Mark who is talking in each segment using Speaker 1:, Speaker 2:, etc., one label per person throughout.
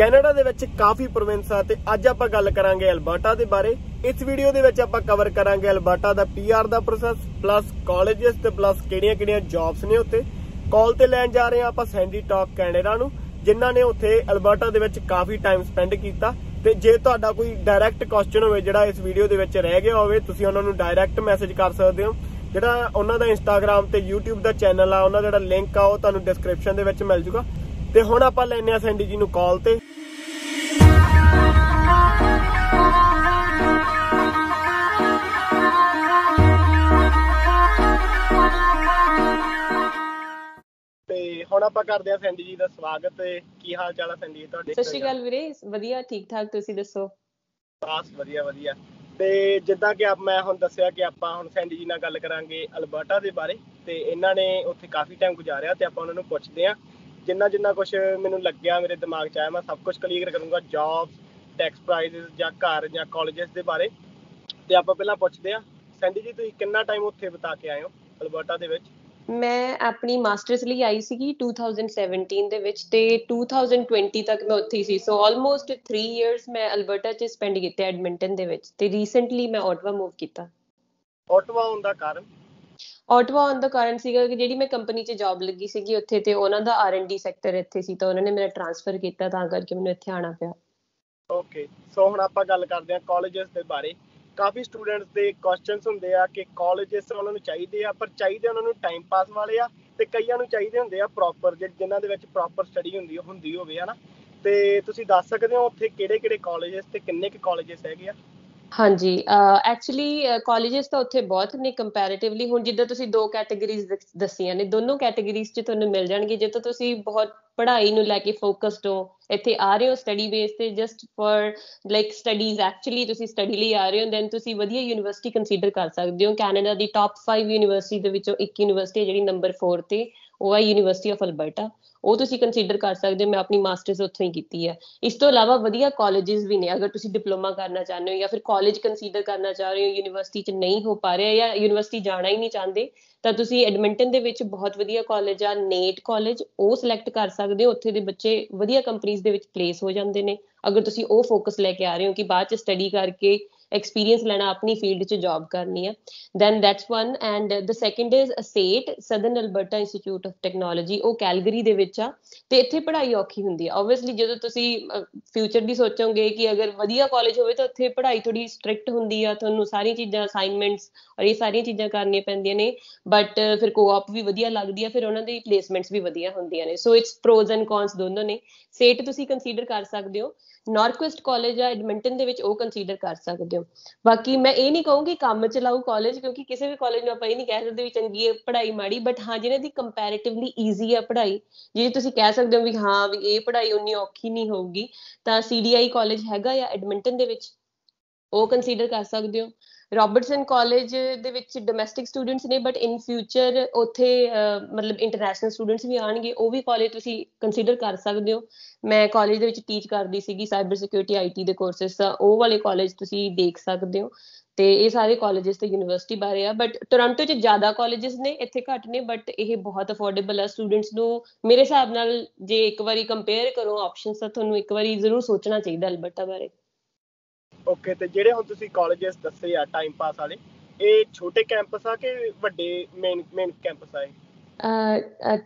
Speaker 1: Canada ਦੇ ਵਿੱਚ ਕਾਫੀ province ਆ ਤੇ ਅੱਜ ਆਪਾਂ ਗੱਲ ਕਰਾਂਗੇ ਅਲਬਰਟਾ ਦੇ ਬਾਰੇ। ਇਸ ਵੀਡੀਓ ਦੇ ਵਿੱਚ ਆਪਾਂ ਕਵਰ ਕਰਾਂਗੇ ਅਲਬਰਟਾ ਦਾ ਪੀਆਰ ਦਾ ਪ੍ਰੋਸੈਸ ਪਲੱਸ ਕਾਲਜਸ ਤੇ ਪਲੱਸ ਕਿਹੜੀਆਂ-ਕਿਹੜੀਆਂ ਜੌਬਸ ਨੇ ਉੱਥੇ। ਕਾਲ ਤੇ ਲੈਣ ਜਾ ਰਹੇ ਆ ਆਪਾਂ ਸੈਂਡੀ ਟਾਕ ਕੈਨੇਡਾ ਨੂੰ, ਜਿਨ੍ਹਾਂ ਨੇ ਉੱਥੇ ਅਲਬਰਟਾ ਦੇ ਵਿੱਚ ਕਾਫੀ ਟਾਈਮ ਸਪੈਂਡ ਕੀਤਾ। ਤੇ ਜੇ ਤੁਹਾਡਾ ਕੋਈ ਡਾਇਰੈਕਟ ਕੁਐਸਚਨ ਹੋਵੇ, ਜਿਹੜਾ ਇਸ ਵੀਡੀਓ ਦੇ ਵਿੱਚ ਰਹਿ ਗਿਆ ਹੋਵੇ, ਤੁਸੀਂ ਉਹਨਾਂ ਨੂੰ ਡਾਇਰੈਕਟ ਮੈਸੇਜ ਕਰ ਸਕਦੇ ਹੋ। ਜਿਹੜਾ ਉਹਨਾਂ ਦਾ ਇੰਸਟਾਗ੍ਰam ਤੇ YouTube ਦਾ ਚੈਨਲ ਆ, ਉਹਨਾਂ ਦਾ ਜਿਹੜਾ ਲਿੰਕ ਆ, ਉਹ ਤੁਹਾਨੂੰ ਡਿਸਕ੍ਰਿਪਸ਼ਨ ਦੇ ਵਿੱਚ ਮਿਲ ਜੂਗਾ। ਤੇ ਹੁਣ ਆਪਾਂ ਲੈਨੇ ਆ ਸੈਂਡੀ ਜੀ ਨੂੰ ਕਾਲ ਤੇ। ਹੁਣ ਆਪਾਂ ਕਰਦੇ ਆ ਸੈਂਡੀ ਜੀ ਦਾ ਸਵਾਗਤ ਤੇ ਕੀ ਹਾਲ ਚਾਲ ਆ ਸੈਂਡੀ ਜੀ ਤੁਹਾਡੇ?
Speaker 2: ਸਤਿ ਸ਼੍ਰੀ ਅਕਾਲ ਵੀਰੇ ਵਧੀਆ ਠੀਕ ਠਾਕ ਤੁਸੀਂ ਦੱਸੋ?
Speaker 1: ਬਸ ਵਧੀਆ ਵਧੀਆ। ਤੇ ਜਿੱਦਾਂ ਕਿ ਆਪ ਮੈਂ ਹੁਣ ਦੱਸਿਆ ਕਿ ਆਪਾਂ ਹੁਣ ਸੈਂਡੀ ਜੀ ਨਾਲ ਗੱਲ ਕਰਾਂਗੇ ਅਲਬਰਟਾ ਦੇ ਬਾਰੇ ਤੇ ਇਹਨਾਂ ਨੇ ਉੱਥੇ ਕਾਫੀ ਟਾਈਮ ਗੁਜ਼ਾਰਿਆ ਤੇ ਆਪਾਂ ਉਹਨਾਂ ਨੂੰ ਪੁੱਛਦੇ ਆ ਜਿੰਨਾ ਜਿੰਨਾ ਕੁਝ ਮੈਨੂੰ ਲੱਗਿਆ ਮੇਰੇ ਦਿਮਾਗ 'ਚ ਆਇਆ ਮੈਂ ਸਭ ਕੁਝ ਕਲੀਅਰ ਕਰੂੰਗਾ ਜੌਬਸ ਟੈਕਸ ਪ੍ਰਾਈਸਸ ਜਾਂ ਘਰ ਜਾਂ ਕਾਲਜਸ ਦੇ ਬਾਰੇ। ਤੇ ਆਪਾਂ ਪਹਿਲਾਂ ਪੁੱਛਦੇ ਆ ਸੈਂਡੀ ਜੀ ਤੁਸੀਂ ਕਿੰਨਾ ਟਾਈਮ ਉੱਥੇ ਬਿਤਾ ਕੇ ਆਏ ਹੋ ਅਲਬਰਟਾ ਦੇ ਵਿੱਚ?
Speaker 2: ਮੈਂ ਆਪਣੀ ਮਾਸਟਰਸ ਲਈ ਆਈ ਸੀਗੀ 2017 ਦੇ ਵਿੱਚ ਤੇ 2020 ਤੱਕ ਮੈਂ ਉੱਥੇ ਸੀ। ਸੋ ਆਲਮੋਸਟ 3 ਇਅਰਸ ਮੈਂ ਅਲਬਰਟਾ 'ਚ ਸਪੈਂਡ ਕੀਤੇ ਐਡਮਿੰਟਨ ਦੇ ਵਿੱਚ ਤੇ ਰੀਸੈਂਟਲੀ ਮੈਂ ਆਟਵਾ ਮੂਵ ਕੀਤਾ।
Speaker 1: ਆਟਵਾ ਆਉਣ ਦਾ ਕਾਰਨ?
Speaker 2: ਆਟਵਾ ਆਉਣ ਦਾ ਕਾਰਨ ਸੀਗਾ ਕਿ ਜਿਹੜੀ ਮੈਂ ਕੰਪਨੀ 'ਚ ਜੌਬ ਲੱਗੀ ਸੀਗੀ, ਉੱਥੇ ਤੇ ਉਹਨਾਂ ਦਾ ਆਰ&ਡੀ ਸੈਕਟਰ ਇੱਥੇ ਸੀ, ਤਾਂ ਉਹਨਾਂ ਨੇ ਮੇਰਾ ਟ੍ਰਾਂਸਫਰ ਕੀਤਾ, ਤਾਂ ਕਰਕੇ ਮੈਨੂੰ ਇੱਥੇ ਆਣਾ ਪਿਆ।
Speaker 1: ਓਕੇ ਸੋ ਹੁਣ ਆਪਾਂ ਗੱਲ ਕਰਦੇ ਹਾਂ ਕਾਲਜਸ ਦੇ ਬਾਰੇ। ਕਾਫੀ ਸਟੂਡੈਂਟਸ ਦੇ ਕੁਐਸਚਨਸ ਹੁੰਦੇ ਆ ਕਿ ਕਾਲਜਸ ਉਹਨਾਂ ਨੂੰ ਚਾਹੀਦੇ ਆ, ਪਰ ਚਾਹੀਦੇ ਉਹਨਾਂ ਨੂੰ ਟਾਈਮ ਪਾਸ ਵਾਲੇ ਆ, ਤੇ ਕਈਆਂ ਨੂੰ ਚਾਹੀਦੇ ਹੁੰਦੇ ਆ ਪ੍ਰੋਪਰ ਜਿਨ੍ਹਾਂ ਦੇ ਵਿੱਚ ਪ੍ਰੋਪਰ ਸਟੱਡੀ ਹੁੰਦੀ ਹੁੰਦੀ ਹੋਵੇ, ਹਨਾ? ਤੇ ਤੁਸੀਂ ਦੱਸ ਸਕਦੇ ਹੋ ਉੱਥੇ ਕਿਹੜੇ ਕਿਹੜੇ ਕਾਲਜਸ ਤੇ ਕਿੰਨੇ ਕੁ ਕਾਲਜਸ ਹੈਗੇ ਆ?
Speaker 2: ਹਾਂਜੀ ਐਕਚੁਅਲੀ ਕਾਲਜਸ ਤਾਂ ਉੱਥੇ ਬਹੁਤ ਨੇ ਕੰਪੈਰੀਟਿਵਲੀ ਹੁਣ ਜਿੱਦਾਂ ਤੁਸੀਂ ਦੋ ਕੈਟਾਗਰੀਜ਼ ਦੱਸੀਆਂ ਨੇ, ਦੋਨੋਂ ਕੈਟਾਗਰੀਜ਼ 'ਚ ਤੁਹਾਨੂੰ ਮਿਲ ਜਾਣਗੇ। ਜੇ ਤਾਂ ਤੁਸੀਂ ਬਹੁਤ ਪੜ੍ਹਾਈ ਨੂੰ ਲੈ ਕੇ ਫੋਕਸਡ ਹੋ, ਇੱਥੇ ਆ ਰਹੇ ਹੋ ਸਟੱਡੀ ਬੇਸ ਤੇ just for like studies actually ਤੁਸੀਂ ਸਟੱਡੀ ਲਈ ਆ ਰਹੇ ਹੋ ਦੈਨ ਤੁਸੀਂ ਵਧੀਆ ਯੂਨੀਵਰਸਿਟੀ ਕੰਸੀਡਰ ਕਰ ਸਕਦੇ ਹੋ। ਕੈਨੇਡਾ ਦੀ ਟਾਪ 5 ਯੂਨੀਵਰਸਿਟੀ ਦੇ ਵਿੱਚੋਂ ਇੱਕ ਯੂਨੀਵਰਸਿਟੀ ਜਿਹੜੀ ਨੰਬਰ 4 ਤੇ, ਉਹ ਹੈ ਯੂਨੀਵਰਸਿਟੀ ਆਫ ਅਲਬਰਟਾ ਉਹ ਤੁਸੀਂ ਕੰਸੀਡਰ ਕਰ ਸਕਦੇ ਹੋ, ਮੈਂ ਆਪਣੀ ਮਾਸਟਰਸ ਉੱਥੋਂ ਹੀ ਕੀਤੀ ਹੈ। ਇਸ ਤੋਂ ਇਲਾਵਾ ਵਧੀਆ ਕਾਲਜਸ ਵੀ ਨੇ, ਅਗਰ ਤੁਸੀਂ ਡਿਪਲੋਮਾ ਕਰਨਾ ਚਾਹੁੰਦੇ ਹੋ ਜਾਂ ਫਿਰ ਕਾਲਜ ਕੰਸੀਡਰ ਕਰਨਾ ਚਾਹ ਰਹੇ ਹੋ ਯੂਨੀਵਰਸਿਟੀ 'ਚ ਨਹੀਂ ਹੋ ਪਾ ਰਿਹਾ ਜਾਂ ਯੂਨੀਵਰਸਿਟੀ ਜਾਣਾ ਹੀ ਨਹੀਂ ਚਾਹੁੰਦੇ, ਤਾਂ ਤੁਸੀਂ ਐਡਮਿੰਟਨ ਦੇ ਵਿੱਚ ਬਹੁਤ ਵਧੀਆ ਕਾਲਜ ਆ ਨੇਟ ਕਾਲਜ ਉਹ ਸਿਲੈਕਟ ਕਰ ਸਕਦੇ ਹੋ। ਉੱਥੇ ਦੇ ਬੱਚੇ ਵਧੀਆ ਕੰਪਨੀਆਂ ਦੇ ਵਿੱਚ ਪਲੇਸ ਹੋ ਜਾਂਦੇ ਨੇ। ਅਗਰ ਤੁਸੀਂ ਉਹ ਫੋਕਸ ਲੈ ਕੇ ਆ ਰਹੇ ਹੋ ਕਿ ਬਾਅਦ 'ਚ ਸਟੱਡੀ ਕਰਕੇ ਐਕਸਪੀਰੀਅੰਸ ਲੈਣਾ, ਆਪਣੀ ਫੀਲਡ 'ਚ ਜੌਬ ਕਰਨੀ ਹੈ then that's one and the second is SAIT Southern Alberta Institute of Technology ਉਹ ਕੈਲਗਰੀ ਦੇ ਵਿੱਚ ਆ, ਤੇ ਇੱਥੇ ਪੜ੍ਹਾਈ ਔਖੀ ਹੁੰਦੀ ਹੈ ਆਬਵੀਅਸਲੀ ਜਦੋਂ ਤੁਸੀਂ ਫਿਊਚਰ ਦੀ ਸੋਚੋਗੇ ਕਿ ਅਗਰ ਵਧੀਆ ਕਾਲਜ ਹੋਵੇ ਤਾਂ ਉੱਥੇ ਪੜ੍ਹਾਈ ਥੋੜੀ ਸਟ੍ਰਿਕਟ ਹੁੰਦੀ ਆ, ਤੁਹਾਨੂੰ ਸਾਰੀਆਂ ਚੀਜ਼ਾਂ ਅਸਾਈਨਮੈਂਟਸ ਔਰ ਇਹ ਸਾਰੀਆਂ ਚੀਜ਼ਾਂ ਕਰਨੀਆਂ ਪੈਂਦੀਆਂ ਨੇ। ਬਟ ਫਿਰ ਕੋਆਪ ਵੀ ਵਧੀਆ ਲੱਗਦੀ ਆ, ਫਿਰ ਉਹਨਾਂ ਦੀ ਪਲੇਸਮੈਂਟਸ ਵੀ ਵਧੀਆ ਹੁੰਦੀਆਂ ਨੇ। So its pros and cons ਦੋਨੋਂ ਨੇ। ਸੇਟ ਤੁਸੀਂ ਕੰਸੀਡਰ ਕਰ ਸਕਦੇ ਹੋ। ਨਾਰਥਵੈਸਟ ਕਾਲਜ ਆ ਐਡਮਿੰਟਨ ਦੇ ਵਿੱਚ ਉਹ ਕੰਸੀਡਰ ਕਰ ਸਕਦੇ ਹੋ। ਬਾਕੀ ਮੈਂ ਇਹ ਨਹੀਂ ਕਹੂੰਗੀ ਕੰਮ ਚਲਾਉ ਕਾਲਜ ਕਿਉਂਕਿ ਕਿਸੇ ਵੀ ਕਾਲਜ ਨੂੰ ਆਪਾਂ ਇਹ ਨਹੀਂ ਕਹਿ ਸਕਦੇ ਵੀ ਚੰਗੀ ਹੈ, ਪੜ੍ਹਾਈ ਮਾੜੀ ਬਟ ਹਾਂ, ਜਿਹਨਾਂ ਦੀ ਕੰਪੈਰੀਟਿਵਲੀ ਈਜ਼ੀ ਆ ਪੜ੍ਹਾਈ ਜੇ ਤੁਸੀਂ ਕਹਿ ਸਕਦੇ ਹੋ ਵੀ ਹਾਂ, ਵੀ ਇਹ ਪੜ੍ਹਾਈ ਉਨੀ ਔਖੀ ਨਹੀਂ ਹੋਊਗੀ, ਤਾਂ ਸੀਡੀਆਈ ਕਾਲਜ ਹੈਗਾ ਜਾਂ ਐਡਮਿੰਟਨ ਦੇ ਵਿੱਚ? ਉਹ ਕੰਸੀਡਰ ਕਰ ਸਕਦੇ ਹੋ। ਰਾਬਰਟਸਨ ਕਾਲਜ ਦੇ ਵਿੱਚ ਡੋਮੈਸਟਿਕ ਸਟੂਡੈਂਟਸ ਨੇ ਬਟ ਇਨ ਫਿਊਚਰ ਉੱਥੇ ਮਤਲਬ ਇੰਟਰਨੈਸ਼ਨਲ ਸਟੂਡੈਂਟਸ ਵੀ ਆਣਗੇ ਉਹ ਵੀ ਕਾਲਜ ਤੁਸੀਂ ਕੰਸੀਡਰ ਕਰ ਸਕਦੇ ਹੋ। ਮੈਂ ਕਾਲਜ ਦੇ ਵਿੱਚ ਟੀਚ ਕਰਦੀ ਸੀਗੀ ਸਾਈਬਰ ਸਿਕਿਉਰਿਟੀ ਆਈਟੀ ਦੇ ਕੋਰਸਸ ਉਹ ਵਾਲੇ ਕਾਲਜ ਤੁਸੀਂ ਦੇਖ ਸਕਦੇ ਹੋ। ਤੇ ਇਹ ਸਾਰੇ ਕਾਲਜਸ ਤੇ ਯੂਨੀਵਰਸਿਟੀ ਬਾਰੇ ਆ ਬਟ ਟੋਰਾਂਟੋ 'ਚ ਜ਼ਿਆਦਾ ਕਾਲਜਸ ਨੇ, ਇੱਥੇ ਘੱਟ ਨੇ ਬਟ ਇਹ ਬਹੁਤ ਅਫੋਰਡੇਬਲ ਆ। ਸਟੂਡੈਂਟਸ ਨੂੰ ਮੇਰੇ ਹਿਸਾਬ ਨਾਲ ਜੇ ਇੱਕ ਵਾਰੀ ਕੰਪੇਅਰ ਕਰੋ ਆਪਸ਼ਨਸ ਤਾਂ ਤੁਹਾਨੂੰ ਇੱਕ ਵਾਰੀ ਜ਼ਰੂਰ ਸੋਚਣਾ ਚਾਹੀਦਾ ਅਲਬਰਟਾ ਬਾਰੇ।
Speaker 1: ਓਕੇ ਤੇ ਜਿਹੜੇ ਹੁਣ ਤੁਸੀਂ ਕਾਲਜਸ ਦੱਸੇ ਆ ਟਾਈਮ ਪਾਸ ਵਾਲੇ, ਇਹ ਛੋਟੇ ਕੈਂਪਸ ਆ ਕਿ ਵੱਡੇ ਮੇਨ ਮੇਨ ਕੈਂਪਸ ਆ ਇਹ?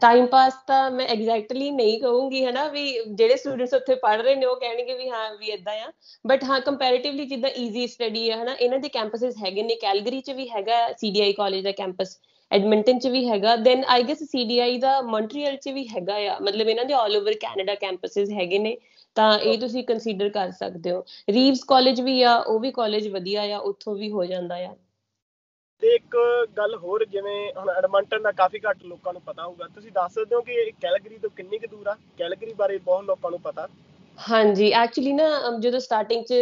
Speaker 2: ਟਾਈਮ ਪਾਸ ਤਾਂ ਮੈਂ ਐਗਜ਼ੈਕਟਲੀ ਨਹੀਂ ਕਹੂੰਗੀ ਹਨਾ ਵੀ ਜਿਹੜੇ ਸਟੂਡੈਂਟਸ ਉੱਥੇ ਪੜ੍ਹ ਰਹੇ ਨੇ ਉਹ ਕਹਿਣਗੇ ਵੀ ਹਾਂ ਵੀ ਇਦਾਂ ਆ। ਬਟ ਹਾਂ ਕੰਪੈਰੀਟਿਵਲੀ ਜਿੱਦਾਂ ਈਜ਼ੀ ਸਟੱਡੀ ਹੈ ਹਨਾ ਇਹਨਾਂ ਦੇ ਕੈਂਪਸਸ ਹੈਗੇ ਨੇ ਕੈਲਗਰੀ 'ਚ ਵੀ ਹੈਗਾ ਸੀਡੀਆਈ ਕਾਲਜ ਦਾ ਕੈਂਪਸ ਐਡਮਿੰਟਨ 'ਚ ਵੀ ਹੈਗਾ ਦੈਨ ਆਈ ਗੈਸ ਸੀਡੀਆਈ ਦਾ ਮੌਂਟਰੀਅਲ 'ਚ ਵੀ ਹੈਗਾ ਆ। ਮਤਲਬ ਇਹਨਾਂ ਦੇ ਆਲ ਓਵਰ ਕੈਨੇਡਾ ਕੈਂਪਸਸ ਹੈਗੇ ਨੇ ਤਾਂ ਇਹ ਤੁਸੀਂ ਕੰਸੀਡਰ ਕਰ ਸਕਦੇ ਹੋ। ਰੀਵਸ ਕਾਲਜ ਵੀ ਆ ਉਹ ਵੀ ਕਾਲਜ ਵਧੀਆ ਆ ਉੱਥੋਂ ਵੀ ਹੋ ਜਾਂਦਾ ਆ।
Speaker 1: ਤੇ ਇੱਕ ਗੱਲ ਹੋਰ, ਜਿਵੇਂ ਹੁਣ ਐਡਮੰਟਨ ਦਾ ਕਾਫੀ ਘੱਟ ਲੋਕਾਂ ਨੂੰ ਪਤਾ ਹੋਊਗਾ। ਤੁਸੀਂ ਦੱਸ ਸਕਦੇ ਹੋ ਕਿ ਇਹ ਕੈਲਗਰੀ ਤੋਂ ਕਿੰਨੀ ਕੁ ਦੂਰ ਆ? ਕੈਲਗਰੀ ਬਾਰੇ ਬਹੁਤ ਲੋਕਾਂ ਨੂੰ ਪਤਾ।
Speaker 2: ਹਾਂਜੀ ਐਕਚੁਅਲੀ ਨਾ ਜਦੋਂ ਸਟਾਰਟਿੰਗ 'ਚ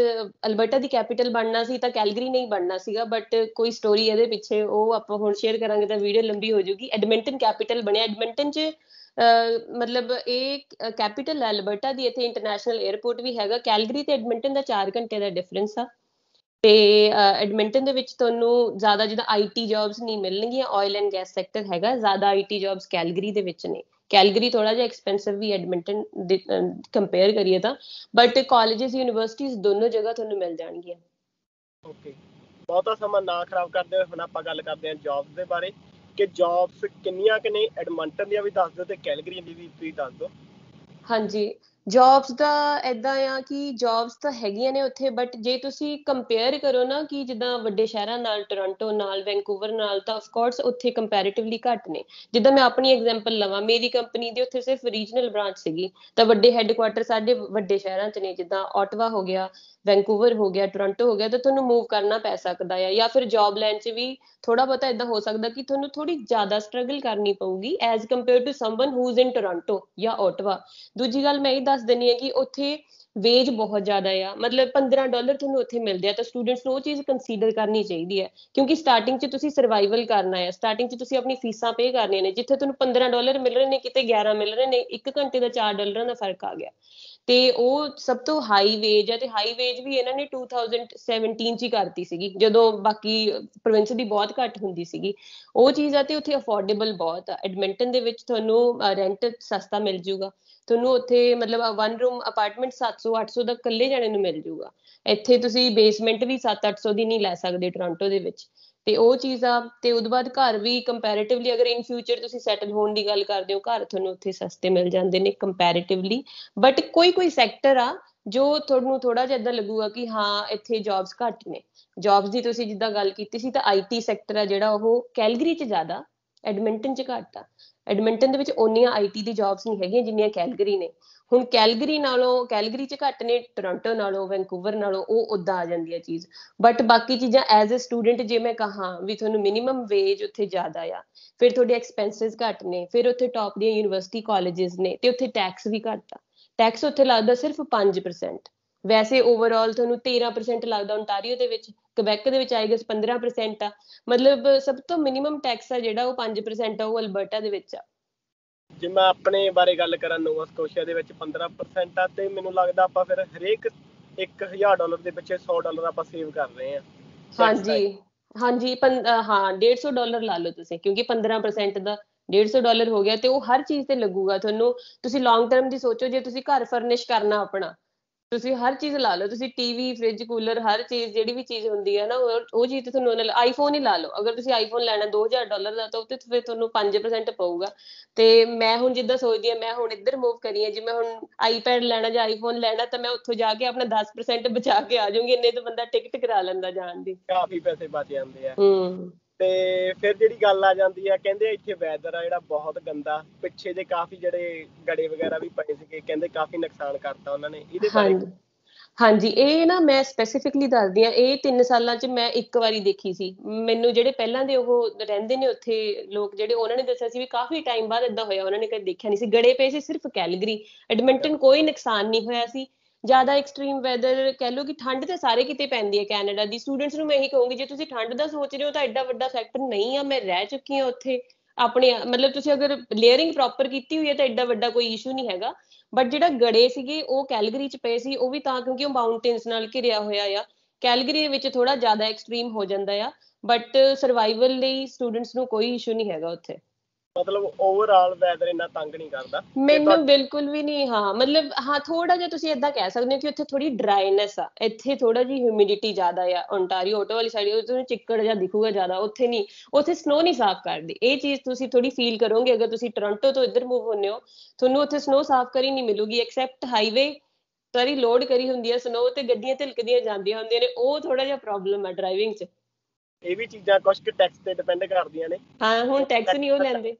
Speaker 2: ਅਲਬਰਟਾ ਦੀ ਕੈਪੀਟਲ ਬਣਨਾ ਸੀ ਤਾਂ ਕੈਲਗਰੀ ਨਹੀਂ ਬਣਨਾ ਸੀਗਾ ਬਟ ਕੋਈ ਸਟੋਰੀ ਇਹਦੇ ਪਿੱਛੇ, ਉਹ ਆਪਾਂ ਹੁਣ ਸ਼ੇਅਰ ਕਰਾਂਗੇ ਤਾਂ ਵੀਡੀਓ ਲੰਬੀ ਹੋ ਜਾਊਗੀ। ਐਡਮਿੰਟਨ ਕੈਪੀਟਲ ਬਣਿਆ। ਐਡਮਿੰਟਨ 'ਚ ਮਤਲਬ ਇਹ ਕੈਪੀਟਲ ਹੈ ਅਲਬਰਟਾ ਦੀ ਇੱਥੇ ਇੰਟਰਨੈਸ਼ਨਲ 에ਅਰਪੋਰਟ ਵੀ ਹੈਗਾ। ਕੈਲਗਰੀ ਤੇ ਐਡਮਿੰਟਨ ਦਾ 4 ਘੰਟੇ ਦਾ ਡਿਫਰੈਂਸ ਆ। ਤੇ ਐਡਮਿੰਟਨ ਦੇ ਵਿੱਚ ਤੁਹਾਨੂੰ ਜ਼ਿਆਦਾ ਜਿੱਦਾਂ ਆਈਟੀ ਜੌਬਸ ਨਹੀਂ ਮਿਲਣਗੀਆਂ ਆਇਲ ਐਂਡ ਗੈਸ ਸੈਕਟਰ ਹੈਗਾ ਜ਼ਿਆਦਾ ਆਈਟੀ ਜੌਬਸ ਕੈਲਗਰੀ ਦੇ ਵਿੱਚ ਨੇ। ਕੈਲਗਰੀ ਥੋੜਾ ਜਿਹਾ ਐਕਸਪੈਂਸਿਵ ਵੀ ਐਡਮਿੰਟਨ ਕੰਪੇਅਰ ਕਰੀਏ ਤਾਂ ਬਟ ਕਾਲਜਸ ਯੂਨੀਵਰਸਿਟੀਆਂ ਦੋਨੋਂ ਜਗ੍ਹਾ ਤੁਹਾਨੂੰ ਮਿਲ ਜਾਣਗੀਆਂ।
Speaker 1: ਓਕੇ ਬਹੁਤਾ ਸਮਾਂ ਨਾ ਖਰਾਬ ਕਰਦੇ ਹੋਏ ਹੁਣ ਆਪਾਂ ਗੱਲ ਕਰਦੇ ਹਾਂ ਜੌਬਸ ਦੇ ਬਾਰੇ। ਕਿ ਜੌਬਸ ਕਿੰਨੀਆਂ ਕਿ ਨੇ ਐਡਮੰਟਨ ਦੀਆਂ ਵੀ ਦੱਸ ਦਿਓ ਤੇ ਕੈਲਗਰੀ ਦੀ ਵੀ ਤੁਸੀਂ ਦੱਸ ਦਿਓ।
Speaker 2: ਹਾਂਜੀ। ਜੌਬਸ ਦਾ ਇਦਾਂ ਆ ਕਿ ਜੌਬਸ ਤਾਂ ਹੈਗੀਆਂ ਨੇ ਉੱਥੇ ਬਟ ਜੇ ਤੁਸੀਂ ਕੰਪੇਅਰ ਕਰੋ ਨਾ ਕਿ ਜਿੱਦਾਂ ਵੱਡੇ ਸ਼ਹਿਰਾਂ ਨਾਲ ਟੋਰਾਂਟੋ ਨਾਲ ਵੈਂਕੂਵਰ ਨਾਲ, ਤਾਂ ਆਫ ਕੋਰਸ ਉੱਥੇ ਕੰਪੈਰੀਟਿਵਲੀ ਘੱਟ ਨੇ। ਜਿੱਦਾਂ ਮੈਂ ਆਪਣੀ ਐਗਜ਼ਾਮਪਲ ਲਵਾਂ, ਮੇਰੀ ਕੰਪਨੀ ਦੀ ਉੱਥੇ ਸਿਰਫ ਰੀਜਨਲ ਬ੍ਰਾਂਚ ਸੀਗੀ, ਤਾਂ ਵੱਡੇ ਹੈੱਡਕੁਆਟਰ ਸਾਡੇ ਵੱਡੇ ਸ਼ਹਿਰਾਂ 'ਚ ਨੇ, ਜਿੱਦਾਂ ਆਟਵਾ ਹੋ ਗਿਆ ਵੈਂਕੂਵਰ ਹੋ ਗਿਆ ਟੋਰਾਂਟੋ ਹੋ ਗਿਆ, ਤਾਂ ਤੁਹਾਨੂੰ ਮੂਵ ਕਰਨਾ ਪੈ ਸਕਦਾ ਆ, ਜਾਂ ਫਿਰ ਜੌਬ ਲੈਣ 'ਚ ਵੀ ਥੋੜਾ ਬਹੁਤਾ ਇਦਾਂ ਹੋ ਸਕਦਾ ਕਿ ਤੁਹਾਨੂੰ ਥੋੜੀ ਜ਼ਿਆਦਾ ਸਟਰਗਲ ਕਰਨੀ ਪਊਗੀ as compare to someone who in Toronto ਜਾਂ ਆਟਵਾ ਦੂਜੀ ਗੱਲ ਮੈਂ ਇਹ ਦੱਸ ਦਿੰਨੀ ਹੈ ਕਿ ਉੱਥੇ ਵੇਜ ਬਹੁਤ ਜ਼ਿਆਦਾ ਆ। ਮਤਲਬ 15 ਡਾਲਰ ਤੁਹਾਨੂੰ ਉੱਥੇ ਮਿਲਦੇ ਆ ਤਾਂ ਸਟੂਡੈਂਟਸ ਨੂੰ ਉਹ ਚੀਜ਼ ਕੰਸੀਡਰ ਕਰਨੀ ਚਾਹੀਦੀ ਹੈ। ਕਿਉਂਕਿ ਸਟਾਰਟਿੰਗ 'ਚ ਤੁਸੀਂ ਸਰਵਾਈਵਲ ਕਰਨਾ ਹੈ ਸਟਾਰਟਿੰਗ 'ਚ ਤੁਸੀਂ ਆਪਣੀ ਫੀਸਾਂ ਪੇ ਕਰਨੀਆਂ ਨੇ। ਜਿੱਥੇ ਤੁਹਾਨੂੰ 15 ਡਾਲਰ ਮਿਲ ਰਹੇ ਨੇ, ਕਿਤੇ 11 ਮਿਲ ਰਹੇ ਨੇ 1 ਘੰਟੇ ਦਾ 4 ਡਾਲਰਾਂ ਦਾ ਫ਼ਰਕ ਆ ਗਿਆ। ਤੇ ਉਹ ਸਭ ਤੋਂ ਹਾਈ ਵੇਜ ਹੈ ਤੇ ਹਾਈ ਵੇਜ ਵੀ ਇਹਨਾਂ ਨੇ 2017 ਚ ਹੀ ਕਰਤੀ ਸੀਗੀ। ਜਦੋਂ ਬਾਕੀ ਪ੍ਰੋਵਿੰਸ ਦੀ ਬਹੁਤ ਘੱਟ ਹੁੰਦੀ ਸੀਗੀ। ਉਹ ਚੀਜ਼ ਆ ਤੇ ਉੱਥੇ ਅਫੋਰਡੇਬਲ ਬਹੁਤ ਆ। ਐਡਮਿੰਟਨ ਦੇ ਵਿੱਚ ਤੁਹਾਨੂੰ ਰੈਂਟ ਸਸਤਾ ਮਿਲ ਜੂਗਾ ਤੁਹਾਨੂੰ ਉੱਥੇ ਮਤਲਬ ਵਨ ਰੂਮ ਅਪਾਰਟਮੈਂਟ 700 800 ਦਾ ਇਕੱਲੇ ਜਾਣੇ ਨੂੰ ਮਿਲ ਜੂਗਾ। ਇੱਥੇ ਤੁਸੀਂ ਬੇਸਮੈਂਟ ਵੀ 7 800 ਦੀ ਨਹੀਂ ਲੈ ਸਕਦੇ ਟੋਰਾਂਟੋ ਦੇ ਵਿੱਚ। ਤੇ ਉਹ ਚੀਜ਼ ਆ, ਤੇ ਉਸ ਬਾਅਦ ਘਰ ਵੀ ਕੰਪੈਰੀਟਿਵਲੀ ਅਗਰ ਇਨ ਫਿਊਚਰ ਤੁਸੀਂ ਸੈਟਲ ਹੋਣ ਦੀ ਗੱਲ ਕਰਦੇ ਹੋ, ਘਰ ਤੁਹਾਨੂੰ ਉੱਥੇ ਸਸਤੇ ਮਿਲ ਜਾਂਦੇ ਨੇ ਕੰਪੈਰੀਟਿਵਲੀ ਬਟ ਕੋਈ ਕੋਈ ਸੈਕਟਰ ਆ, ਜੋ ਤੁਹਾਨੂੰ ਥੋੜਾ ਜਿਹਾ ਇਦਾਂ ਲੱਗੂਗਾ ਕਿ ਹਾਂ, ਇੱਥੇ ਜੌਬਸ ਘੱਟ ਨੇ। ਜੌਬਸ ਦੀ ਤੁਸੀਂ ਜਿੱਦਾਂ ਗੱਲ ਕੀਤੀ ਸੀ, ਤਾਂ ਆਈਟੀ ਸੈਕਟਰ ਆ ਜਿਹੜਾ ਉਹ ਕੈਲਗਰੀ 'ਚ ਜ਼ਿਆਦਾ ਐਡਮਿੰਟਨ 'ਚ ਘੱਟ ਆ। ਐਡਮਿੰਟਨ ਦੇ ਵਿੱਚ ਓਨੀਆਂ ਆਈਟੀ ਦੀ ਜੌਬਸ ਨਹੀਂ ਹੈਗੀਆਂ, ਜਿੰਨੀਆਂ ਕੈਲਗਰੀ ਨੇ। ਹੁਣ ਕੈਲਗਰੀ ਨਾਲੋਂ, ਕੈਲਗਰੀ 'ਚ ਘੱਟ ਨੇ, ਟੋਰਾਂਟੋ ਨਾਲੋਂ ਵੈਂਕੂਵਰ ਨਾਲੋਂ, ਉਹ ਉਦਾਂ ਆ ਜਾਂਦੀ ਹੈ ਚੀਜ਼। ਬਟ ਬਾਕੀ ਚੀਜ਼ਾਂ ਐਜ਼ ਅ ਸਟੂਡੈਂਟ ਜੇ ਮੈਂ ਕਹਾਂ ਵੀ ਤੁਹਾਨੂੰ ਮਿਨੀਮਮ ਵੇਜ ਉੱਥੇ ਜ਼ਿਆਦਾ ਆ, ਫਿਰ ਤੁਹਾਡੇ ਐਕਸਪੈਂਸਸ ਘੱਟ ਨੇ, ਫਿਰ ਉੱਥੇ ਟੌਪ ਦੀਆਂ ਯੂਨੀਵਰਸਿਟੀ ਕਾਲਜਸ ਨੇ, ਤੇ ਉੱਥੇ ਟੈਕਸ ਵੀ ਘੱਟ ਆ। ਟੈਕਸ ਉੱਥੇ ਲੱਗਦਾ ਸਿਰਫ 5% ਵੈਸੇ ਓਵਰਆਲ ਤੁਹਾਨੂੰ 13% ਲੱਗਦਾ ਓਨਟਾਰੀਓ ਦੇ ਵਿੱਚ ਕਵੈਕ ਦੇ ਵਿੱਚ ਆਏਗਾ 15% ਆ। ਮਤਲਬ ਸਭ ਤੋਂ ਮਿਨੀਮਮ ਟੈਕਸ ਆ ਜਿਹੜਾ ਉਹ 5% ਆ ਉਹ ਅਲਬਰਟਾ ਦੇ ਵਿੱਚ ਆ।
Speaker 1: ਜੇ ਮੈਂ ਆਪਣੇ ਬਾਰੇ ਗੱਲ ਕਰਾਂ ਨੋਵਾ ਸਕੋਸ਼ੀਆ ਦੇ ਵਿੱਚ 15% ਆ ਤੇ ਮੈਨੂੰ ਲੱਗਦਾ ਆਪਾਂ ਫਿਰ ਹਰੇਕ 1000 ਡਾਲਰ ਦੇ ਪਿੱਛੇ 100 ਡਾਲਰ ਆਪਾਂ ਸੇਵ ਕਰ ਰਹੇ ਆ।
Speaker 2: ਹਾਂਜੀ ਹਾਂਜੀ ਹਾਂ 150 ਡਾਲਰ ਲਾ ਲਓ ਤੁਸੀਂ ਕਿਉਂਕਿ 15% ਦਾ 150 ਡਾਲਰ ਹੋ ਗਿਆ ਤੇ ਉਹ ਹਰ ਚੀਜ਼ ਤੇ ਲੱਗੂਗਾ ਤੁਹਾਨੂੰ। ਤੁਸੀਂ ਲੌਂਗ ਟਰਮ ਦੀ ਸੋਚੋ ਜੇ ਤੁਸੀਂ ਘਰ ਫਰਨਿਸ਼ ਕਰਨਾ ਆਪਣਾ ਤੁਸੀਂ ਹਰ ਚੀਜ਼ ਲਾ ਲਓ ਤੁਸੀਂ ਟੀਵੀ ਫ੍ਰਿਜ ਕੂਲਰ ਹਰ ਚੀਜ਼ ਜਿਹੜੀ ਵੀ ਚੀਜ਼ ਹੁੰਦੀ ਹੈ ਨਾ ਉਹ ਚੀਜ਼ ਤੇ ਤੁਹਾਨੂੰ ਉਹਨਾਂ ਆਈਫੋਨ ਹੀ ਲਾ ਲਓ। ਅਗਰ ਤੁਸੀਂ ਆਈਫੋਨ ਲੈਣਾ 2000 ਡਾਲਰ ਦਾ ਤਾਂ ਉੱਤੇ ਫਿਰ ਤੁਹਾਨੂੰ 5% ਪਊਗਾ। ਤੇ ਮੈਂ ਹੁਣ ਜਿੱਦਾਂ ਸੋਚਦੀ ਆ ਮੈਂ ਹੁਣ ਇੱਧਰ ਮੂਵ ਕਰੀ ਆ ਜੇ ਮੈਂ ਹੁਣ ਆਈਪੈਡ ਲੈਣਾ ਜਾਂ ਆਈਫੋਨ ਲੈਣਾ ਤਾਂ ਮੈਂ ਉੱਥੋਂ ਜਾ ਕੇ ਆਪਣਾ 10% ਬਚਾ ਕੇ ਆ ਜਾਊਂਗੀ ਇੰਨੇ ਤਾਂ ਬੰਦਾ ਟਿਕਟ ਕਰਾ ਲੈਂਦਾ ਜਾਣ ਦੀ।
Speaker 1: ਕਾਫੀ ਪੈਸੇ ਬਚ ਜਾਂਦੇ ਆ।
Speaker 2: ਹੂੰ।
Speaker 1: ਤੇ ਫਿਰ ਜਿਹੜੀ ਗੱਲ ਆ ਜਾਂਦੀ ਆ ਕਹਿੰਦੇ ਇੱਥੇ ਵੈਦਰ ਆ ਜਿਹੜਾ ਬਹੁਤ ਗੰਦਾ ਪਿੱਛੇ ਜੇ ਕਾਫੀ ਜਿਹੜੇ ਗੜੇ ਵਗੈਰਾ ਵੀ ਪਏ ਸੀਗੇ ਕਹਿੰਦੇ ਕਾਫੀ ਨੁਕਸਾਨ ਕਰਤਾ ਉਹਨਾਂ ਨੇ ਇਹਦੇ ਬਾਰੇ
Speaker 2: ਹਾਂਜੀ ਇਹ ਨਾ ਮੈਂ ਸਪੈਸੀਫਿਕਲੀ ਦੱਸਦੀ ਆ ਇਹ 3 ਸਾਲਾਂ 'ਚ ਮੈਂ ਇੱਕ ਵਾਰੀ ਦੇਖੀ ਸੀ। ਮੈਨੂੰ ਜਿਹੜੇ ਪਹਿਲਾਂ ਦੇ ਉਹ ਰਹਿੰਦੇ ਨੇ ਉੱਥੇ ਲੋਕ ਜਿਹੜੇ ਉਹਨਾਂ ਨੇ ਦੱਸਿਆ ਸੀ ਵੀ ਕਾਫੀ ਟਾਈਮ ਬਾਅਦ ਇਦਾਂ ਹੋਇਆ ਉਹਨਾਂ ਨੇ ਕਦੇ ਦੇਖਿਆ ਨਹੀਂ ਸੀ। ਗੜੇ ਪਏ ਸੀ ਸਿਰਫ ਕੈਲਗਰੀ ਐਡਮਿੰਟਨ ਕੋਈ ਨੁਕਸਾਨ ਨਹੀਂ ਹੋਇਆ ਸੀ। ਜ਼ਿਆਦਾ ਐਕਸਟ੍ਰੀਮ ਵੈਦਰ ਕਹਿ ਲਓ ਕਿ ਠੰਡ ਤੇ ਸਾਰੇ ਕਿਤੇ ਪੈਂਦੀ ਹੈ ਕੈਨੇਡਾ ਦੀ। ਸਟੂਡੈਂਟਸ ਨੂੰ ਮੈਂ ਇਹੀ ਕਹੂੰਗੀ, ਜੇ ਤੁਸੀਂ ਠੰਡ ਦਾ ਸੋਚ ਰਹੇ ਹੋ ਤਾਂ ਐਡਾ ਵੱਡਾ ਫੈਕਟਰ ਨਹੀਂ ਆ, ਮੈਂ ਰਹਿ ਚੁੱਕੀ ਹਾਂ ਉੱਥੇ। ਆਪਣੇ ਮਤਲਬ ਤੁਸੀਂ ਅਗਰ ਲੇਅਰਿੰਗ ਪ੍ਰੋਪਰ ਕੀਤੀ ਹੋਈ ਹੈ ਤਾਂ ਐਡਾ ਵੱਡਾ ਕੋਈ ਇਸ਼ੂ ਨਹੀਂ ਹੈਗਾ। ਬਟ ਜਿਹੜਾ ਗੜੇ ਸੀਗੇ, ਉਹ ਕੈਲਗਰੀ ਚ ਪਏ ਸੀ, ਉਹ ਵੀ ਤਾਂ ਕਿਉਂਕਿ ਉਹ ਮਾਊਂਟੇਨਸ ਨਾਲ ਘਿਰਿਆ ਹੋਇਆ ਆ। ਕੈਲਗਰੀ ਦੇ ਵਿੱਚ ਥੋੜਾ ਜ਼ਿਆਦਾ ਐਕਸਟ੍ਰੀਮ ਹੋ ਜਾਂਦਾ ਆ। ਬਟ ਸਰਵਾਈਵਲ ਲਈ ਸਟੂਡੈਂਟਸ ਨੂੰ ਕੋਈ ਇਸ਼ੂ ਨਹੀਂ ਹੈਗਾ ਉੱਥੇ।
Speaker 1: ਮਤਲਬ ਓਵਰਆਲ ਵੈਦਰ ਇੰਨਾ ਤੰਗ ਨਹੀਂ ਕਰਦਾ?
Speaker 2: ਮੈਨੂੰ ਬਿਲਕੁਲ ਵੀ ਨਹੀਂ ਹਾਂ ਮਤਲਬ ਹਾਂ ਥੋੜਾ ਜਿਹਾ ਤੁਸੀਂ ਇਦਾਂ ਕਹਿ ਸਕਦੇ ਹੋ ਕਿ ਉੱਥੇ ਥੋੜੀ ਡਰਾਈਨੈਸ ਆ। ਇੱਥੇ ਥੋੜਾ ਜੀ ਹਿਊਮਿਡਿਟੀ ਜ਼ਿਆਦਾ ਆ ਓਨਟਾਰੀਓ ਆਟੋ ਵਾਲੀ ਸਾਈਡ ਉੱਥੇ ਚਿੱਕੜ ਜਿਹਾ ਦਿਖੂਗਾ ਜ਼ਿਆਦਾ ਉੱਥੇ ਨਹੀਂ ਉੱਥੇ ਸਨੋ ਨਹੀਂ ਸਾਫ਼ ਕਰਦੀ। ਇਹ ਚੀਜ਼ ਤੁਸੀਂ ਥੋੜੀ ਫੀਲ ਕਰੋਗੇ ਅਗਰ ਤੁਸੀਂ ਟੋਰਾਂਟੋ ਤੋਂ ਇੱਧਰ ਮੂਵ ਹੁੰਨੇ ਹੋ ਤੁਹਾਨੂੰ ਉੱਥੇ ਸਨੋ ਸਾਫ਼ ਕਰੀ ਨਹੀਂ ਮਿਲੂਗੀ ਐਕਸੈਪਟ ਹਾਈਵੇ ਸਾਰੀ ਲੋਡ ਕਰੀ ਹੁੰਦੀ ਹੈ ਸਨੋ ਤੇ ਗੱਡੀਆਂ ਤਿਲਕਦੀਆਂ ਜਾਂਦੀਆਂ ਹੁੰਦੀਆਂ ਨੇ ਉਹ ਥੋੜਾ ਜਿਹਾ ਪ੍ਰੋਬਲਮ ਹੈ ਡਰਾਈਵਿੰਗ 'ਚ।
Speaker 1: ਇਹ ਵੀ ਚੀਜ਼ਾਂ ਕੁਝ ਕਿ ਟੈਕਸ ਤੇ ਡਿਪੈਂਡ ਕਰਦੀਆਂ ਨੇ।
Speaker 2: ਹਾਂ ਹੁਣ ਟੈਕਸ ਨਹੀਂ ਉਹ ਲੈਂਦੇ।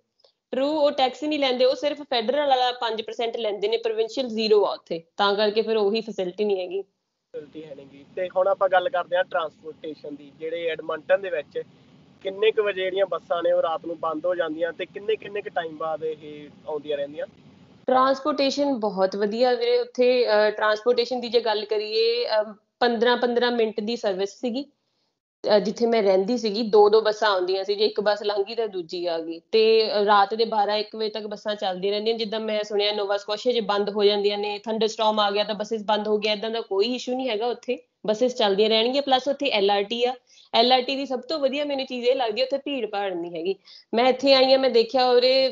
Speaker 2: ਟਰੂ ਉਹ ਟੈਕਸ ਨਹੀਂ ਲੈਂਦੇ ਉਹ ਸਿਰਫ ਫੈਡਰਲ ਵਾਲਾ 5% ਲੈਂਦੇ ਨੇ ਪ੍ਰੋਵਿੰਸ਼ੀਅਲ ਜ਼ੀਰੋ ਆ ਉੱਥੇ। ਤਾਂ ਕਰਕੇ ਫਿਰ ਉਹੀ ਫੈਸਿਲਿਟੀ ਨਹੀਂ ਹੈਗੀ।
Speaker 1: ਫੈਸਿਲਿਟੀ ਹੈ ਨਹੀਂਗੀ ਤੇ ਹੁਣ ਆਪਾਂ ਗੱਲ ਕਰਦੇ ਹਾਂ ਟਰਾਂਸਪੋਰਟੇਸ਼ਨ ਦੀ ਜਿਹੜੇ ਐਡਮੰਟਨ ਦੇ ਵਿੱਚ ਕਿੰਨੇ ਕੁ ਵਜੇ ਜਿਹੜੀਆਂ ਬੱਸਾਂ ਨੇ ਉਹ ਰਾਤ ਨੂੰ ਬੰਦ ਹੋ ਜਾਂਦੀਆਂ ਤੇ ਕਿੰਨੇ ਕਿੰਨੇ ਕੁ ਟਾਈਮ ਬਾਅਦ ਇਹ ਆਉਂਦੀਆਂ ਰਹਿੰਦੀਆਂ?
Speaker 2: ਟਰਾਂਸਪੋਰਟੇਸ਼ਨ ਬਹੁਤ ਵਧੀਆ ਵੀਰੇ ਉੱਥੇ ਟਰਾਂਸਪੋਰਟੇਸ਼ਨ ਦੀ ਜੇ ਗੱਲ ਕਰੀਏ 15 15 ਮਿੰਟ ਦੀ ਸਰਵਿਸ ਸੀਗੀ। ਜਿੱਥੇ ਮੈਂ ਰਹਿੰਦੀ ਸੀਗੀ, ਦੋ ਦੋ ਬੱਸਾਂ ਆਉਂਦੀਆਂ ਸੀ, ਜੇ ਇੱਕ ਬੱਸ ਲੰਘੀ ਤਾਂ ਦੂਜੀ ਆ ਗਈ। ਤੇ ਰਾਤ ਦੇ 12 1 ਵਜੇ ਤੱਕ ਬੱਸਾਂ ਚੱਲਦੀਆਂ ਰਹਿੰਦੀਆਂ, ਜਿੱਦਾਂ ਮੈਂ ਸੁਣਿਆ ਨੋਵਾ ਸਕੋਸ਼ੀਆ ਜੇ ਬੰਦ ਹੋ ਜਾਂਦੀਆਂ ਨੇ ਥੰਡਰਸਟਾਰਮ ਆ ਗਿਆ ਤਾਂ ਬੱਸਸ ਬੰਦ ਹੋ ਗਿਆ ਇਦਾਂ ਦਾ ਕੋਈ ਇਸ਼ੂ ਨਹੀਂ ਹੈਗਾ ਉੱਥੇ। ਬੱਸਸ ਚੱਲਦੀਆਂ ਰਹਿਣਗੀਆਂ ਪਲੱਸ ਉੱਥੇ ਐਲਆਰਟੀ ਆ। ਐਲਆਰਟੀ ਦੀ ਸਭ ਤੋਂ ਵਧੀਆ ਮੈਨੂੰ ਚੀਜ਼ ਇਹ ਲੱਗਦੀ ਹੈ ਉੱਥੇ ਭੀੜ ਭਾੜ ਨਹੀਂ ਹੈਗੀ। ਮੈਂ ਇੱਥੇ ਆਈ ਆ, ਮੈਂ ਦੇਖਿਆ ਉਰੇ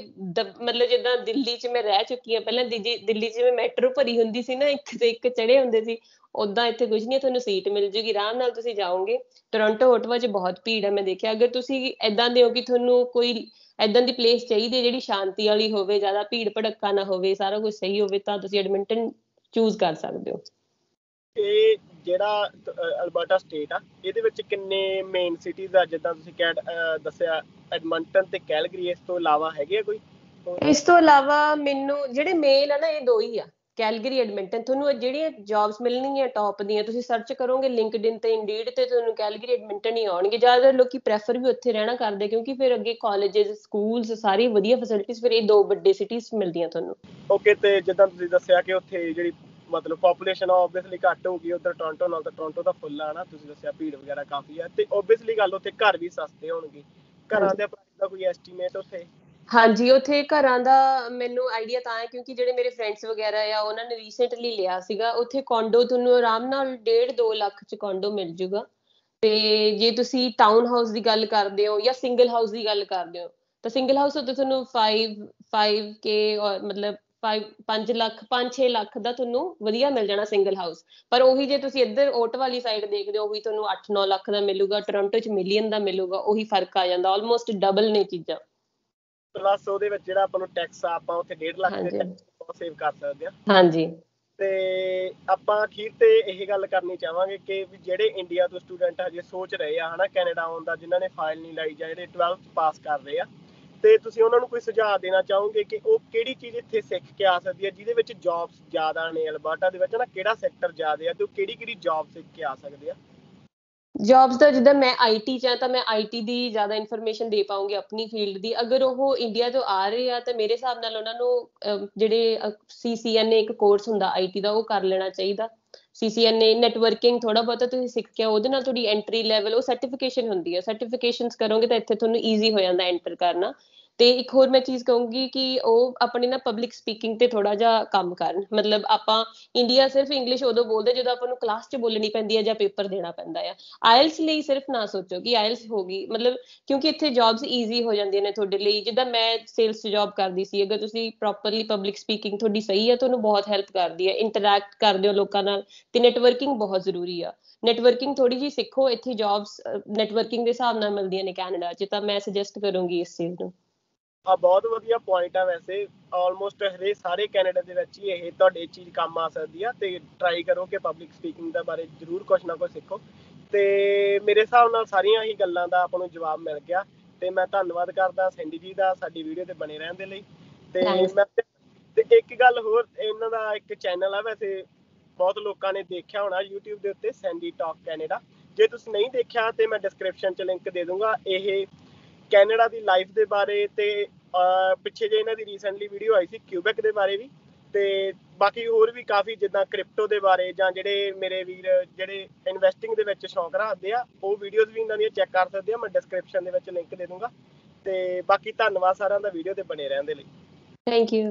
Speaker 2: ਮਤਲਬ ਜਿੱਦਾਂ ਦਿੱਲੀ 'ਚ ਮੈਂ ਰਹਿ ਚੁੱਕੀ ਆ, ਪਹਿਲਾਂ ਦਿੱਲੀ 'ਚ ਮੈਂ ਮੈਟਰੋ ਭਰੀ ਹੁੰਦੀ ਸੀ ਨਾ, ਇੱਕ ਤੇ ਇੱਕ ਚੜੇ ਹੁੰਦੇ ਸੀ। ਉਦਾਂ ਇੱਥੇ ਕੁਝ ਨਹੀਂ ਤੁਹਾਨੂੰ ਸੀਟ ਮਿਲ ਜੂਗੀ, ਆਰਾਮ ਨਾਲ ਤੁਸੀਂ ਜਾਓਗੇ। ਟੋਰਾਂਟੋ ਓਟਵਾ 'ਚ ਬਹੁਤ ਭੀੜ ਹੈ ਮੈਂ ਦੇਖਿਆ। ਅਗਰ ਤੁਸੀਂ ਐਦਾਂ ਦੇ ਹੋ ਕਿ ਤੁਹਾਨੂੰ ਕੋਈ ਐਦਾਂ ਦੀ ਪਲੇਸ ਚਾਹੀਦੀ ਹੈ ਜਿਹੜੀ ਸ਼ਾਂਤੀ ਵਾਲੀ ਹੋਵੇ, ਜ਼ਿਆਦਾ ਭੀੜ ਭੜੱਕਾ ਨਾ ਹੋਵੇ, ਸਾਰਾ ਕੁਝ ਸਹੀ ਹੋਵੇ, ਤਾਂ ਤੁਸੀਂ ਐਡਮਿੰਟਨ ਚੂਜ਼ ਕਰ ਸਕਦੇ ਹੋ।
Speaker 1: ਇਹ ਜਿਹੜਾ ਅਲਬਰਟਾ ਸਟੇਟ ਆ ਇਹਦੇ ਵਿੱਚ ਕਿੰਨੇ ਮੇਨ ਸਿਟੀਜ਼ ਆ ਜਿੱਦਾਂ ਤੁਸੀਂ ਕਹਿ ਦੱਸਿਆ ਐਡਮੰਟਨ ਤੇ ਕੈਲਗਰੀ ਇਸ ਤੋਂ ਇਲਾਵਾ ਹੈਗੇ ਆ ਕੋਈ?
Speaker 2: ਇਸ ਤੋਂ ਇਲਾਵਾ ਮੈਨੂੰ ਜਿਹੜੇ ਮੇਲ ਆ ਨਾ ਇਹ ਦੋ ਹੀ ਆ ਕੈਲਗਰੀ ਐਡਮਿੰਟਨ। ਤੁਹਾਨੂੰ ਜਿਹੜੀਆਂ ਜੌਬਸ ਮਿਲਣਗੀਆਂ ਟੌਪ ਦੀਆਂ ਤੁਸੀਂ ਸਰਚ ਕਰੋਗੇ ਲਿੰਕਡਇਨ ਤੇ ਇੰਡੀਡ ਤੇ ਤੁਹਾਨੂੰ ਕੈਲਗਰੀ ਐਡਮਿੰਟਨ ਹੀ ਆਉਣਗੇ। ਜ਼ਿਆਦਾਤਰ ਲੋਕੀ ਪ੍ਰੈਫਰ ਵੀ ਉੱਥੇ ਰਹਿਣਾ ਕਰਦੇ ਕਿਉਂਕਿ ਫਿਰ ਅੱਗੇ ਕਾਲਜਸ ਸਕੂਲਸ ਸਾਰੀ ਵਧੀਆ ਫੈਸਿਲਿਟੀਆਂ ਫਿਰ ਇਹ ਦੋ ਵੱਡੇ ਸਿਟੀਜ਼ ਮਿਲਦੀਆਂ ਤੁਹਾਨੂੰ।
Speaker 1: ਓਕੇ ਤੇ ਜਿੱਦਾਂ ਤੁਸੀਂ ਦੱਸਿਆ ਕਿ ਉੱਥੇ ਜਿਹੜੀ ਮਤਲਬ ਪੋਪੂਲੇਸ਼ਨ ਆਬਵੀਅਸਲੀ ਘੱਟ ਹੋਊਗੀ, ਉਧਰ ਟੋਰਾਂਟੋ ਨਾਲ ਤਾਂ ਟੋਰਾਂਟੋ ਦਾ ਫੁੱਲ ਆ ਨਾ, ਤੁਸੀਂ ਦੱਸਿਆ ਭੀੜ ਵਗੈਰਾ ਕਾਫੀ ਆ, ਤੇ ਆਬਵੀਅਸਲੀ ਗੱਲ ਉੱਥੇ ਘਰ ਵੀ ਸਸਤੇ ਹੋਣਗੇ। ਘਰਾਂ ਦੇ ਪ੍ਰਾਈਸ ਦਾ ਕੋਈ ਐਸਟੀਮੇਟ ਉੱਥੇ?
Speaker 2: ਹਾਂਜੀ, ਉੱਥੇ ਘਰਾਂ ਦਾ ਮੈਨੂੰ ਆਈਡੀਆ ਤਾਂ ਹੈ, ਕਿਉਂਕਿ ਜਿਹੜੇ ਮੇਰੇ ਫਰੈਂਡਸ ਵਗੈਰਾ ਆ, ਉਹਨਾਂ ਨੇ ਰੀਸੈਂਟਲੀ ਲਿਆ ਸੀਗਾ, ਉੱਥੇ ਕੋਂਡੋ ਤੁਹਾਨੂੰ ਆਰਾਮ ਨਾਲ 1.5 2 ਲੱਖ ਚ ਕੋਂਡੋ ਮਿਲ ਜੂਗਾ। ਤੇ ਜੇ ਤੁਸੀਂ ਟਾਊਨ ਹਾਊਸ ਦੀ ਗੱਲ ਕਰਦੇ ਹੋ ਜਾਂ ਸਿੰਗਲ ਹਾਊਸ ਦੀ ਗੱਲ ਕਰਦੇ ਹੋ, ਤਾਂ ਸਿੰਗਲ ਹਾਊਸ ਉੱਤੇ ਤੁਹਾਨੂੰ 5 5 ਕੇ ਮਤਲਬ 5 ਲੱਖ 5-6 ਲੱਖ ਦਾ ਤੁਹਾਨੂੰ ਵਧੀਆ ਮਿਲ ਜਾਣਾ ਸਿੰਗਲ ਹਾਊਸ ਪਰ ਉਹੀ ਜੇ ਤੁਸੀਂ ਇੱਧਰ ਓਟ ਵਾਲੀ ਸਾਈਡ ਦੇਖਦੇ ਹੋ ਉਹੀ ਤੁਹਾਨੂੰ 8-9 ਲੱਖ ਦਾ ਮਿਲੂਗਾ ਟੋਰਾਂਟੋ 'ਚ ਮਿਲੀਅਨ ਦਾ ਮਿਲੂਗਾ ਉਹੀ ਫ਼ਰਕ ਆ ਜਾਂਦਾ ਆਲਮੋਸਟ ਡਬਲ ਨੇ ਚੀਜ਼ਾਂ।
Speaker 1: ਪਲੱਸ ਉਹਦੇ ਵਿੱਚ ਜਿਹੜਾ ਆਪਾਂ ਨੂੰ ਟੈਕਸ ਆ ਆਪਾਂ ਉੱਥੇ 1.5 ਲੱਖ ਦੇ ਟੈਕਸ ਸੇਵ ਕਰ ਸਕਦੇ ਆ
Speaker 2: ਹਾਂਜੀ।
Speaker 1: ਤੇ ਆਪਾਂ ਅਖੀਰ ਤੇ ਇਹ ਗੱਲ ਕਰਨੀ ਚਾਹਾਂਗੇ ਕਿ ਜਿਹੜੇ ਇੰਡੀਆ ਤੋਂ ਸਟੂਡੈਂਟ ਹਜੇ ਸੋਚ ਰਹੇ ਆ ਹਨਾ ਕੈਨੇਡਾ ਆਉਣ ਦਾ ਜਿਨ੍ਹਾਂ ਨੇ ਫਾਈਲ ਨਹੀਂ ਲਾਈ ਜਾਂ ਜਿਹੜੇ 12th ਪਾਸ ਕਰ ਰਹੇ ਆ ਤੇ ਤੁਸੀਂ ਉਹਨਾਂ ਨੂੰ ਕੋਈ ਸੁਝਾਅ ਦੇਣਾ ਚਾਹੋਗੇ ਕਿ ਉਹ ਕਿਹੜੀ ਚੀਜ਼ ਇੱਥੇ ਸਿੱਖ ਕੇ ਆ ਸਕਦੀ ਹੈ, ਜਿਹਦੇ ਵਿੱਚ ਜੌਬਸ ਜ਼ਿਆਦਾ ਨੇ, ਅਲਬਰਟਾ ਦੇ ਵਿੱਚ ਨਾ ਕਿਹੜਾ ਸੈਕਟਰ ਜ਼ਿਆਦਾ ਆ ਤੇ ਉਹ ਕਿਹੜੀ ਕਿਹੜੀ ਜੌਬ ਸਿੱਖ ਕੇ ਆ ਸਕਦੇ ਆ?
Speaker 2: ਜੌਬਸ ਦਾ ਜਿੱਦਾਂ ਮੈਂ ਆਈਟੀ ਚ ਆ ਤਾਂ ਮੈਂ ਆਈਟੀ ਦੀ ਜ਼ਿਆਦਾ ਇਨਫੋਰਮੇਸ਼ਨ ਦੇ ਪਾਉਂਗੀ ਆਪਣੀ ਫੀਲਡ ਦੀ। ਅਗਰ ਉਹ ਇੰਡੀਆ ਤੋਂ ਆ ਰਹੇ ਆ ਤਾਂ ਮੇਰੇ ਹਿਸਾਬ ਨਾਲ ਉਹਨਾਂ ਨੂੰ ਜਿਹੜੇ ਸੀਸੀਐਨਏ ਇੱਕ ਕੋਰਸ ਹੁੰਦਾ ਆਈਟੀ ਦਾ, ਉਹ ਕਰ ਲੈਣਾ ਚਾਹੀਦਾ। ਸੀਸੀਐਨਏ ਨੈਟਵਰਕਿੰਗ ਥੋੜਾ ਬਹੁਤਾ ਤੁਸੀਂ ਸਿੱਖ ਕੇ ਉਹਦੇ ਨਾਲ ਤੁਹਾਡੀ ਐਂਟਰੀ ਲੈਵਲ ਉਹ ਸਰਟੀਫਿਕੇਸ਼ਨ ਹੁੰਦੀ ਹੈ ਸਰਟੀਫਿਕੇਸ਼ਨਸ ਕਰੋਗੇ ਤਾਂ ਇੱਥੇ ਤੁਹਾਨੂੰ ਈਜ਼ੀ ਹੋ ਜਾਂਦਾ ਐਂਟਰ ਕਰਨਾ। ਤੇ ਇੱਕ ਹੋਰ ਮੈਂ ਚੀਜ਼ ਕਹੂੰਗੀ ਕਿ ਉਹ ਆਪਣੀ ਨਾ ਪਬਲਿਕ ਸਪੀਕਿੰਗ ਤੇ ਥੋੜਾ ਜਿਹਾ ਕੰਮ ਕਰਨ। ਮਤਲਬ ਆਪਾਂ ਇੰਡੀਆ ਸਿਰਫ ਇੰਗਲਿਸ਼ ਉਦੋਂ ਬੋਲਦੇ ਜਦੋਂ ਆਪਾਂ ਨੂੰ ਕਲਾਸ 'ਚ ਬੋਲਣੀ ਪੈਂਦੀ ਹੈ ਜਾਂ ਪੇਪਰ ਦੇਣਾ ਪੈਂਦਾ ਆ। ਆਇਲਸ ਲਈ ਸਿਰਫ ਨਾ ਸੋਚੋ ਕਿ ਆਇਲਸ ਹੋਗੀ ਮਤਲਬ ਕਿਉਂਕਿ ਇੱਥੇ ਜੌਬਸ ਈਜ਼ੀ ਹੋ ਜਾਂਦੀਆਂ ਨੇ ਤੁਹਾਡੇ ਲਈ। ਜਿੱਦਾਂ ਮੈਂ ਸੇਲਸ 'ਚ ਜੌਬ ਕਰਦੀ ਸੀ, ਅਗਰ ਤੁਸੀਂ ਪ੍ਰੋਪਰਲੀ ਪਬਲਿਕ ਸਪੀਕਿੰਗ ਤੁਹਾਡੀ ਸਹੀ ਹੈ ਤੁਹਾਨੂੰ ਬਹੁਤ ਹੈਲਪ ਕਰਦੀ ਹੈ ਇੰਟਰੈਕਟ ਕਰਦੇ ਹੋ ਲੋਕਾਂ ਨਾਲ ਤੇ ਨੈਟਵਰਕਿੰਗ ਬਹੁਤ ਜ਼ਰੂਰੀ ਆ। ਨੈਟਵਰਕਿੰਗ ਥੋੜੀ ਜੀ ਸਿੱਖੋ। ਇੱਥੇ ਜੌਬਸ ਨੈਟਵਰਕਿੰਗ ਦੇ ਹਿਸਾਬ ਨਾਲ ਮਿਲਦੀਆਂ ਨੇ ਕੈਨੇਡਾ 'ਚ। ਤਾਂ ਮੈਂ ਸੁਜੈਸਟ ਕਰੂੰਗੀ ਇਸ ਚੀਜ਼ ਨੂੰ।
Speaker 1: ਆ ਬਹੁਤ ਵਧੀਆ ਪੁਆਇੰਟ ਆ ਵੈਸੇ। ਆਲਮੋਸਟ ਹਰੇ ਸਾਰੇ ਕੈਨੇਡਾ ਦੇ ਵਿੱਚ ਹੀ ਇਹ ਤੁਹਾਡੇ ਚੀਜ਼ ਕੰਮ ਆ ਸਕਦੀ ਆ ਤੇ ਟਰਾਈ ਕਰੋ ਕਿ ਪਬਲਿਕ ਸਪੀਕਿੰਗ ਦਾ ਬਾਰੇ ਜ਼ਰੂਰ ਕੁਝ ਨਾ ਕੁਝ ਸਿੱਖੋ। ਤੇ ਮੇਰੇ ਹਿਸਾਬ ਨਾਲ ਸਾਰੀਆਂ ਹੀ ਗੱਲਾਂ ਦਾ ਆਪਾਂ ਨੂੰ ਜਵਾਬ ਮਿਲ ਗਿਆ। ਤੇ ਮੈਂ ਧੰਨਵਾਦ ਕਰਦਾ ਸੈਂਡੀ ਜੀ ਦਾ ਸਾਡੀ ਵੀਡੀਓ ਤੇ ਬਣੇ ਰਹਿਣ ਦੇ ਲਈ। ਤੇ ਮੈਂ ਤੇ ਇੱਕ ਗੱਲ ਹੋਰ ਇਹਨਾਂ ਦਾ ਇੱਕ ਚੈਨਲ ਆ ਵੈਸੇ ਬਹੁਤ ਲੋਕਾਂ ਨੇ ਦੇਖਿਆ ਹੋਣਾ YouTube ਦੇ ਉੱਤੇ ਸੈਂਡੀ ਟਾਕ ਕੈਨੇਡਾ। ਜੇ ਤੁਸੀਂ ਨਹੀਂ ਦੇਖਿਆ ਤੇ ਮੈਂ ਡਿਸਕ੍ਰਿਪਸ਼ਨ 'ਚ ਲਿੰਕ ਦੇ ਦੂੰਗਾ। ਇਹ ਕੈਨੇਡਾ ਦੀ ਲਾਈਫ ਦੇ ਬਾਰੇ ਤੇ ਪਿੱਛੇ ਜੇ ਇਹਨਾਂ ਦੀ ਰੀਸੈਂਟਲੀ ਵੀਡੀਓ ਆਈ ਸੀ ਕਿਊਬੈਕ ਦੇ ਬਾਰੇ ਵੀ। ਤੇ ਬਾਕੀ ਹੋਰ ਵੀ ਕਾਫੀ ਜਿੱਦਾਂ ਕ੍ਰਿਪਟੋ ਦੇ ਬਾਰੇ ਜਾਂ ਜਿਹੜੇ ਮੇਰੇ ਵੀਰ, ਜਿਹੜੇ ਇਨਵੈਸਟਿੰਗ ਦੇ ਵਿੱਚ ਸ਼ੌਂਕ ਰੱਖਦੇ ਆ, ਉਹ ਵੀਡੀਓਜ਼ ਵੀ ਇਹਨਾਂ ਦੀਆਂ ਚੈੱਕ ਕਰ ਸਕਦੇ ਆ। ਮੈਂ ਡਿਸਕ੍ਰਿਪਸ਼ਨ ਦੇ ਵਿੱਚ ਲਿੰਕ ਦੇ ਦੂੰਗਾ। ਤੇ ਬਾਕੀ ਧੰਨਵਾਦ ਸਾਰਿਆਂ ਦਾ ਵੀਡੀਓ ਤੇ ਬਣੇ ਰਹਿਣ ਦੇ ਲਈ।
Speaker 2: Thank you